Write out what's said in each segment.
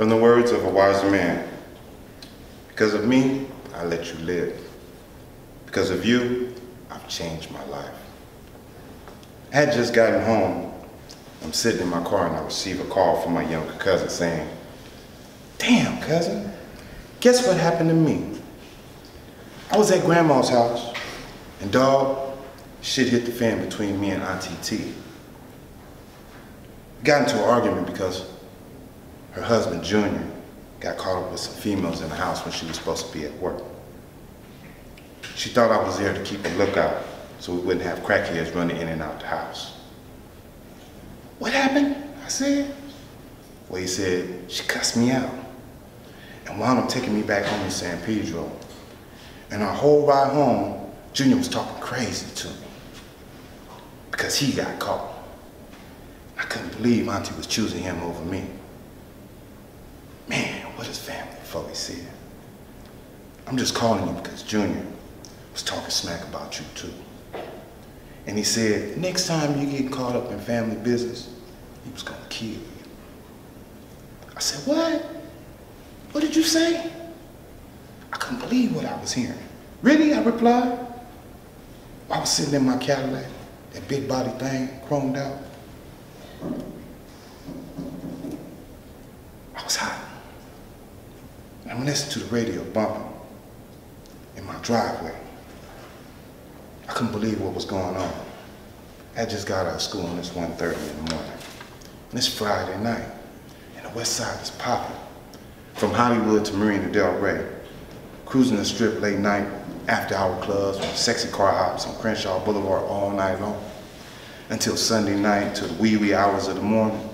From the words of a wise man, because of me, I let you live. Because of you, I've changed my life. I had just gotten home. I'm sitting in my car and I receive a call from my younger cousin saying, Damn, cousin, guess what happened to me? I was at grandma's house and dog, shit hit the fan between me and Auntie T. Got into an argument because her husband, Junior, got caught up with some females in the house when she was supposed to be at work. She thought I was there to keep a lookout so we wouldn't have crackheads running in and out the house. What happened? I said. Well, he said, she cussed me out and wound up taking me back home to San Pedro. And our whole ride home, Junior was talking crazy to me because he got caught. I couldn't believe Auntie was choosing him over me. Man, what is family? Foley said. I'm just calling you because Junior was talking smack about you too. And he said, next time you get caught up in family business, he was gonna kill you. I said, what? What did you say? I couldn't believe what I was hearing. Really? I replied. I was sitting in my Cadillac, that big body thing, chromed out. I was hot. I'm listening to the radio bumping in my driveway. I couldn't believe what was going on. I just got out of school and it's 1.30 in the morning. And it's Friday night, and the west side is popping. From Hollywood to Marina Del Rey, cruising the strip late night, after hour clubs, sexy car hops on Crenshaw Boulevard all night long. Until Sunday night, to the wee wee hours of the morning.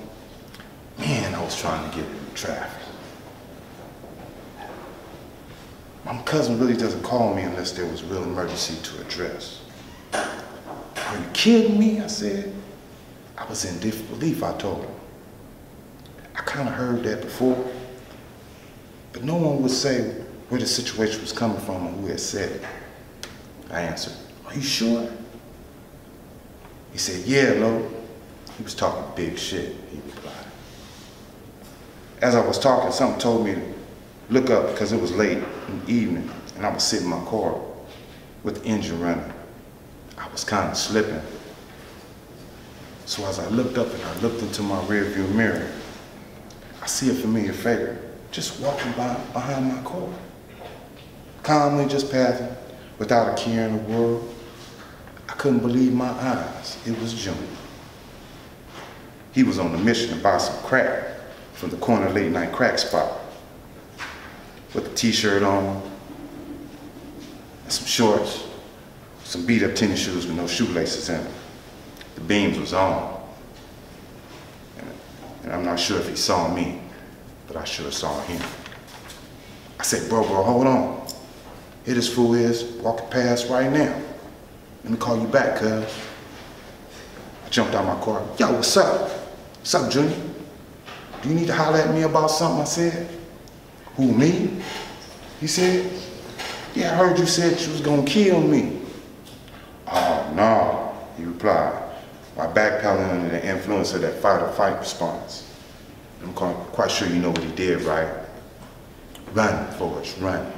Man, I was trying to get in traffic. My cousin really doesn't call me unless there was a real emergency to address. Are you kidding me? I said. I was in disbelief, I told him. I kind of heard that before, but no one would say where the situation was coming from or who had said it. I answered, are you sure? He said, yeah, Lo. He was talking big shit, he replied. As I was talking, something told me look up because it was late in the evening and I was sitting in my car with the engine running. I was kind of slipping. So as I looked up and I looked into my rearview mirror, I see a familiar figure just walking by behind my car. Calmly just passing, without a care in the world. I couldn't believe my eyes. It was Junior. He was on a mission to buy some crack from the corner late night crack spot with a t-shirt on and some shorts, some beat up tennis shoes with no shoelaces in them. The beams was on. And, and I'm not sure if he saw me, but I sure saw him. I said, bro, bro, hold on. Here this fool is walking past right now. Let me call you back, cuz. I jumped out my car. Yo, what's up? What's up, Junior? Do you need to holler at me about something? I said. Who, me? He said, yeah, I heard you said you was gonna kill me. Oh, no, he replied, while backpedaling under the influence of that fight or fight response. I'm quite sure you know what he did, right? Run, Forrest, run.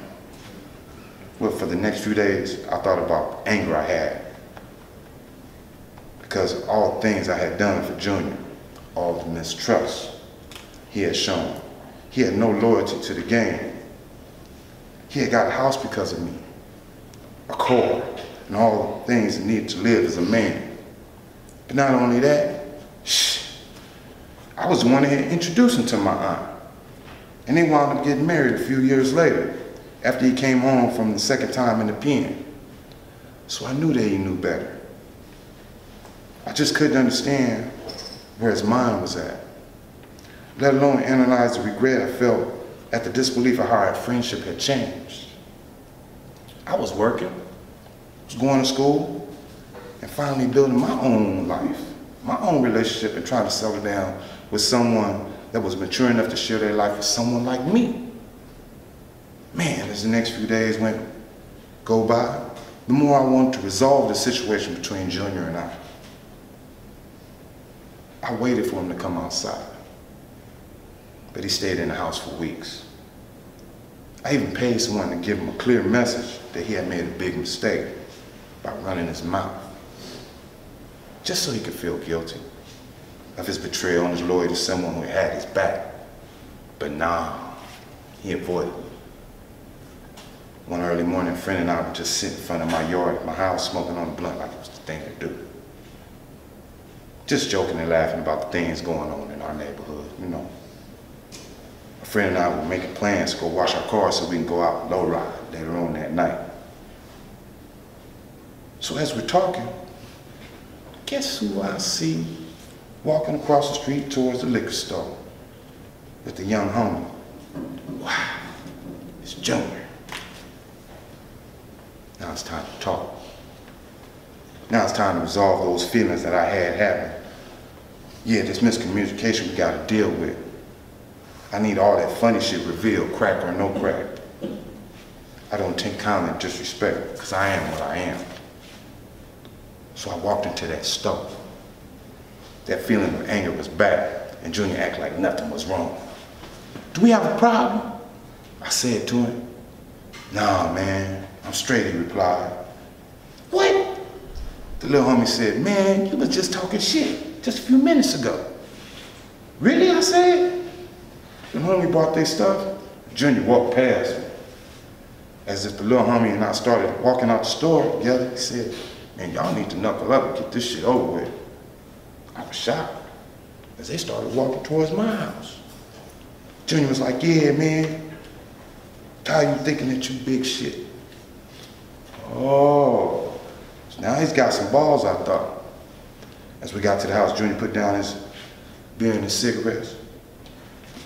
Well, for the next few days, I thought about anger I had because of all things I had done for Junior, all the mistrust he had shown. He had no loyalty to the game. He had got a house because of me, a car, and all the things he needed to live as a man. But not only that, shh, I was the one that introduced him to my aunt. And they wound up getting married a few years later, after he came home from the second time in the pen. So I knew that he knew better. I just couldn't understand where his mind was at, let alone analyze the regret I felt at the disbelief of how our friendship had changed. I was working, was going to school, and finally building my own life, my own relationship, and trying to settle down with someone that was mature enough to share their life with someone like me. Man, as the next few days went go by, the more I wanted to resolve the situation between Junior and I. I waited for him to come outside. But he stayed in the house for weeks. I even paid someone to give him a clear message that he had made a big mistake by running his mouth, just so he could feel guilty of his betrayal and his loyalty to someone who had his back. But nah, he avoided me. One early morning, friend and I were just sitting in front of my yard, my house, smoking on a blunt like it was the thing to do. Just joking and laughing about the things going on in our neighborhood, you know. Friend and I were making plans to go wash our cars so we can go out low ride later on that night. So as we're talking, guess who I see walking across the street towards the liquor store with the young homie? Wow, it's Junior. Now it's time to talk. Now it's time to resolve those feelings that I had having. Yeah, this miscommunication we gotta deal with. I need all that funny shit revealed, crack or no crack. I don't take kindly disrespect, because I am what I am. So I walked into that stove. That feeling of anger was back, and Junior acted like nothing was wrong. Do we have a problem? I said to him. Nah, man, I'm straight, he replied. What? The little homie said, man, you was just talking shit just a few minutes ago. Really, I said? The homie bought their stuff. Junior walked past me. As if the little homie and I started walking out the store together, he said, man, y'all need to knuckle up and get this shit over with. I was shocked as they started walking towards my house. Junior was like, yeah, man, tired you thinking that you big shit. Oh, so now he's got some balls, I thought. As we got to the house, Junior put down his beer and his cigarettes.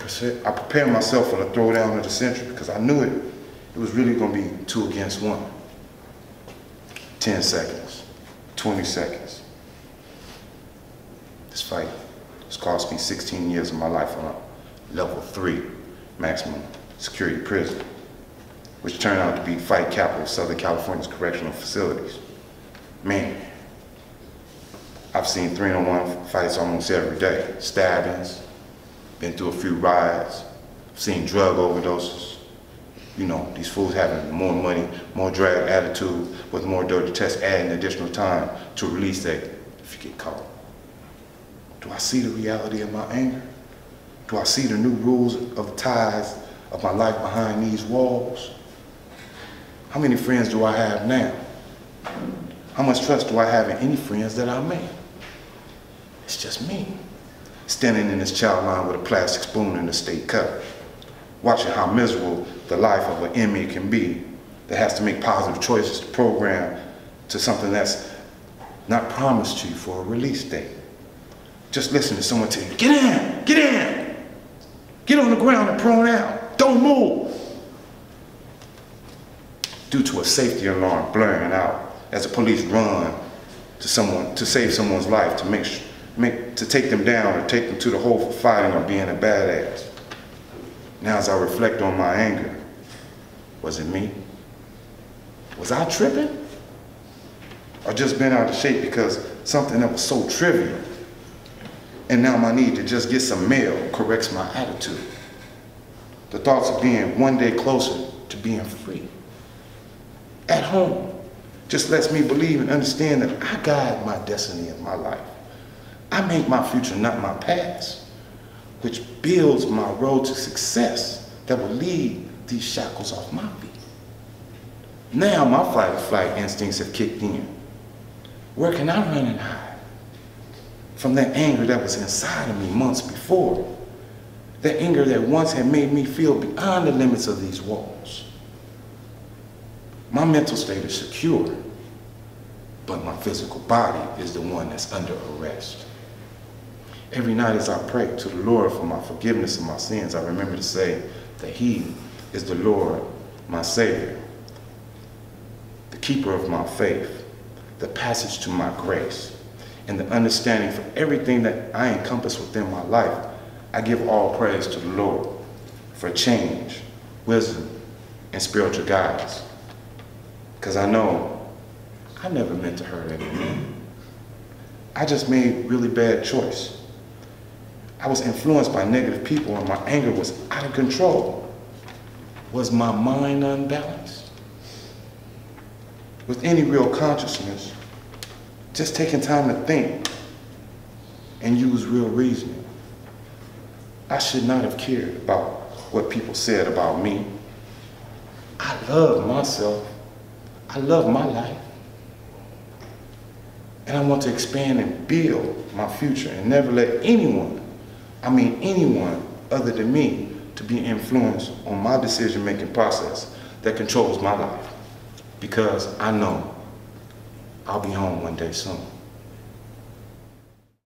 I prepared myself for the throwdown of the century because I knew it, it was really gonna be two against one. 10 seconds, 20 seconds. This fight has cost me 16 years of my life on a level three maximum security prison which turned out to be fight capital of Southern California's correctional facilities. Man, I've seen three on one fights almost every day. Stabbings, been through a few riots, seen drug overdoses. You know, these fools having more money, more drag attitude, with more dirty tests, adding additional time to release that if you get caught. Do I see the reality of my anger? Do I see the new rules of ties of my life behind these walls? How many friends do I have now? How much trust do I have in any friends that I make? It's just me, standing in this child line with a plastic spoon and a state cup, watching how miserable the life of an inmate can be that has to make positive choices to program to something that's not promised to you for a release date. Just listen to someone tell you, get in, get in, get on the ground and prone out, don't move. Due to a safety alarm blaring out as the police run to someone to save someone's life to make, make to take them down or take them to the hole for fighting or being a badass. Now as I reflect on my anger, was it me? Was I tripping? Or just been out of shape because something that was so trivial and now my need to just get some mail corrects my attitude. The thoughts of being one day closer to being free at home just lets me believe and understand that I guide my destiny in my life. I make my future, not my past, which builds my road to success that will lead these shackles off my feet. Now my fight or flight instincts have kicked in. Where can I run and hide? From that anger that was inside of me months before. That anger that once had made me feel beyond the limits of these walls. My mental state is secure, but my physical body is the one that's under arrest. Every night as I pray to the Lord for my forgiveness of my sins, I remember to say that he is the Lord, my Savior, the keeper of my faith, the passage to my grace, and the understanding for everything that I encompass within my life. I give all praise to the Lord for change, wisdom, and spiritual guidance. Because I know I never meant to hurt anyone. I just made really bad choice. I was influenced by negative people and my anger was out of control. Was my mind unbalanced? With any real consciousness, just taking time to think and use real reasoning. I should not have cared about what people said about me. I love myself. I love my life. And I want to expand and build my future and never let anyone, I mean anyone other than me, to be influenced on my decision-making process that controls my life. Because I know I'll be home one day soon.